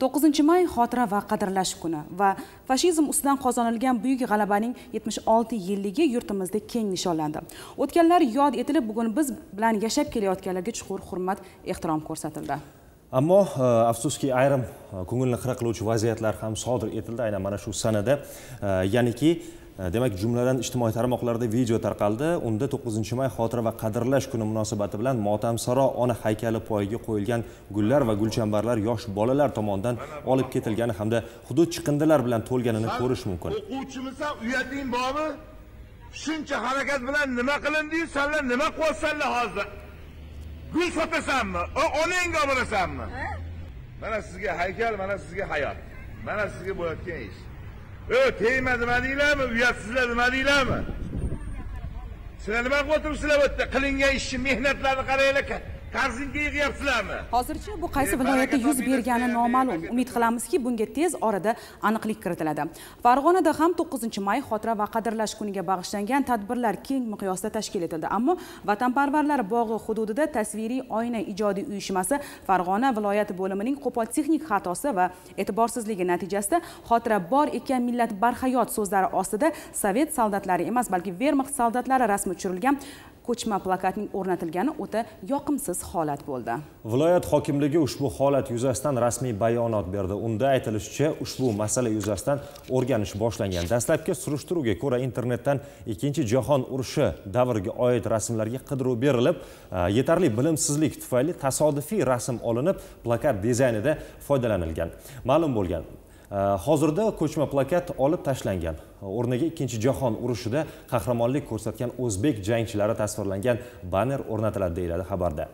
to'qqizinchi may xotira va qadrlash kuni va fashizm ustidan qozonilgan buyuk g'alabaning yetmish olti yilligi yurtimizda keng nishonlandi. O'tganlar yod etilib bugun biz bilan yashab kelayotganlarga chuqur hurmat ehtirom ko'rsatildi. Ammo e, afsuski ayrim e, ko'ngilni xira qiluvchi vaziyatlar ham sodir etildi aynan mana shu sanada. E, ya'niki demak jumladan ijtimoiy tarmoqlarda video tarqaldi. Unda 9 may xotira va qadrlash kuni munosabati bilan motamsaro ona haykali poyiga qo'yilgan gullar va gulchambarlar yosh bolalar tomonidan olib ketilgani hamda hudud chiqindilar bilan to'lganini ko'rish mumkin. O'quvchimisan uyating bormi shuncha harakat bilan nima qilindingiz sanlar nima qilyapsanlar hozir? Gul sotasanmi? Onangga olib borasanmi mana sizga haykal mana sizga hayot. Mana sizga bo'layotgan ish. O tegma demadinglarmi uyatsizlar demadinglarmi sizlar nima qilib o'tiribsizlar bu yerda? Qilingan ishni mehnatlarni qaranglar korzinka yig'yapsizlarmi? Hozircha bu qaysi viloyatda yuz bergani noma'lum. umid qilamizki bunga tez orada aniqlik kiritiladi. Farg'onada ham 9 may xotira va qadrlash kuniga bag'ishlangan tadbirlar keng miqyosda tashkil etildi. Ammo vatanparvarlar bog'i hududida tasviriy oyna ijodiy uyushmasi farg'ona viloyati bo'limining qo'pol texnik xatosi va e'tiborsizligi natijasida xotira bor ekan millat barhayot so'zlari ostida sovet soldatlari emas balki vermaxt soldatlari rasmi tushirilgan ko'chma plakatning o'rnatilgani o'ta yoqimsiz holat bo'ldi. Viloyat hokimligi ushbu holat yuzasidan rasmiy bayonot berdi. Unda aytilishicha ushbu masala yuzasidan o'rganish boshlangan. Dastlabki surishtiruvga ko'ra internetdan ikkinchi jahon urushi davriga oid rasmlarga qidiruv berilib e, yetarli bilimsizlik tufayli tasodifiy rasm olinib plakat dizaynida foydalanilgan. Ma'lum bo'lgan Э, hozirda ko'chma plakat olib tashlangan. O'rniga ikkinchi jahon urushida qahramonlik ko'rsatgan o'zbek jangchilari tasvirlangan banner o'rnatiladi deyiladi xabarda.